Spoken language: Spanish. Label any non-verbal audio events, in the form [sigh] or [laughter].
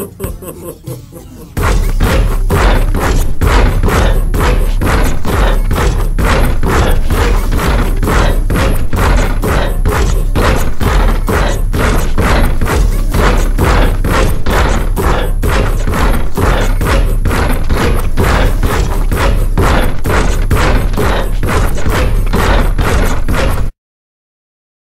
Ha [laughs] ha